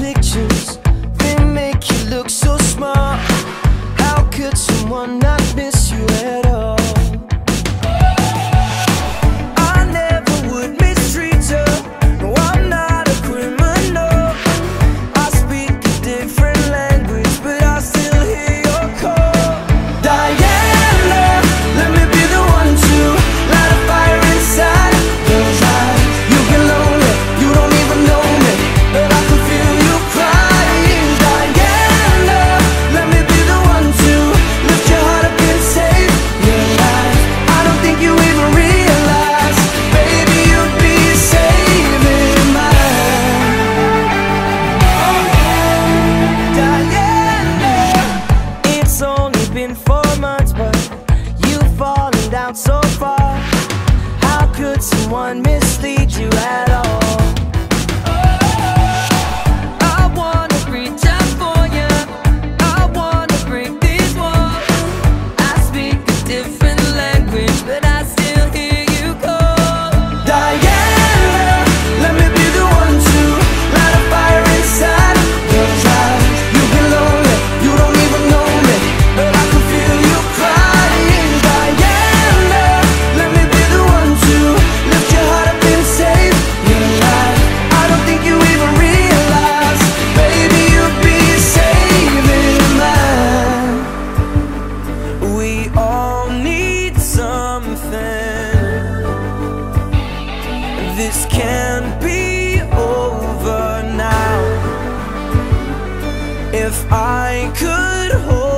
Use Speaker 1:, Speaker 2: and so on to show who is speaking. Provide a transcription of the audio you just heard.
Speaker 1: pictures. They make you look so smart. How could someone not words, but you've fallen down so far. How could someone mislead you at all? different language, but I still hear this can't be over now. If I could hold